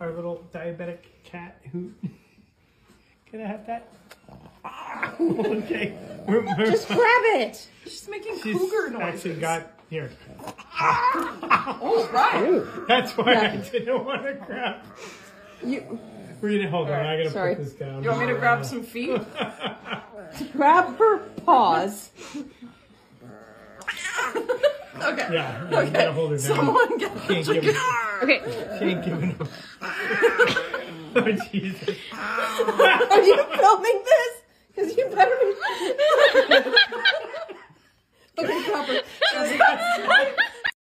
our little diabetic cat who. Can I have that? okay. We're, we're, Just grab it. She's making she's cougar noises. actually got here. Oh, right. That's why I didn't want to grab. You We're gonna hold on. I gotta Sorry. put this down. You want me to grab some feet? grab her paws. Okay. Yeah, yeah you gotta hold her down. Someone get Can't give her. Okay. Can't give her. oh Jesus! Are you filming this? Because you better be. okay, proper.